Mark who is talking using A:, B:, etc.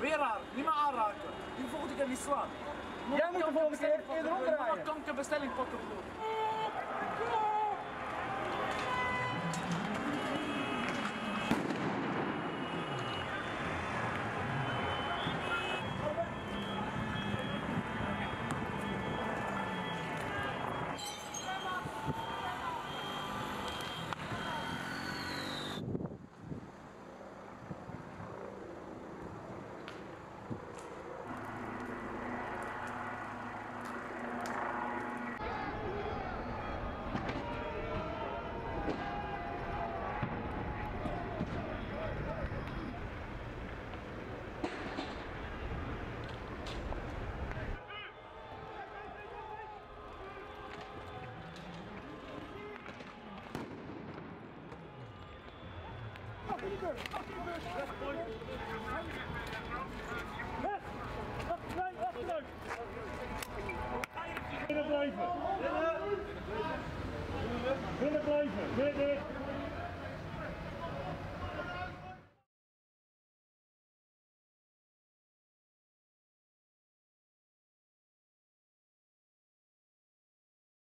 A: Weer raar, niet meer aanraken. Die voelt je niet slaan.
B: Je moet de volgende keer eerder een
A: kankerbestelling pakken. Broer.
C: Binnen blijven. Binnen